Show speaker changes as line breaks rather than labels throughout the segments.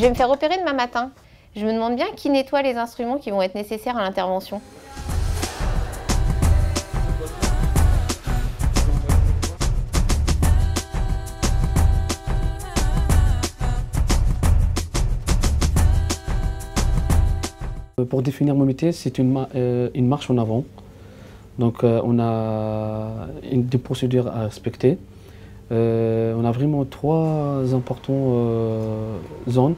Je vais me faire opérer demain matin. Je me demande bien qui nettoie les instruments qui vont être nécessaires à l'intervention.
Pour définir mon métier, c'est une, euh, marche en avant. Donc euh, on a une, des procédures à respecter. Euh, on a vraiment trois importantes zones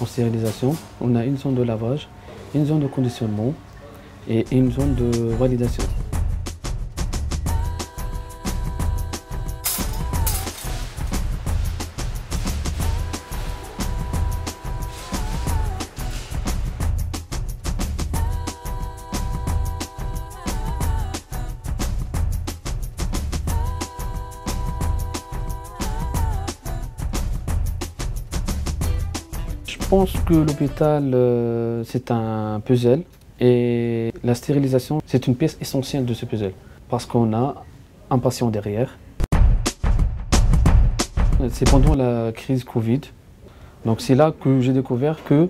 en stérilisation. On a une zone de lavage, une zone de conditionnement et une zone de validation. Je pense que l'hôpital, euh, c'est un puzzle et la stérilisation, c'est une pièce essentielle de ce puzzle parce qu'on a un patient derrière. C'est pendant la crise Covid. Donc c'est là que j'ai découvert que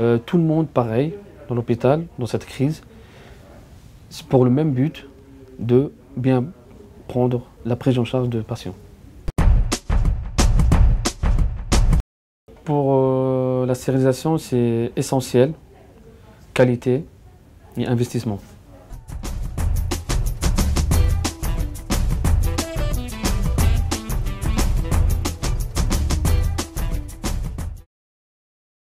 euh, tout le monde, pareil, dans l'hôpital, dans cette crise, c'est pour le même but de bien prendre la prise en charge de patients. Pour euh, stérilisation, c'est essentiel, qualité et investissement.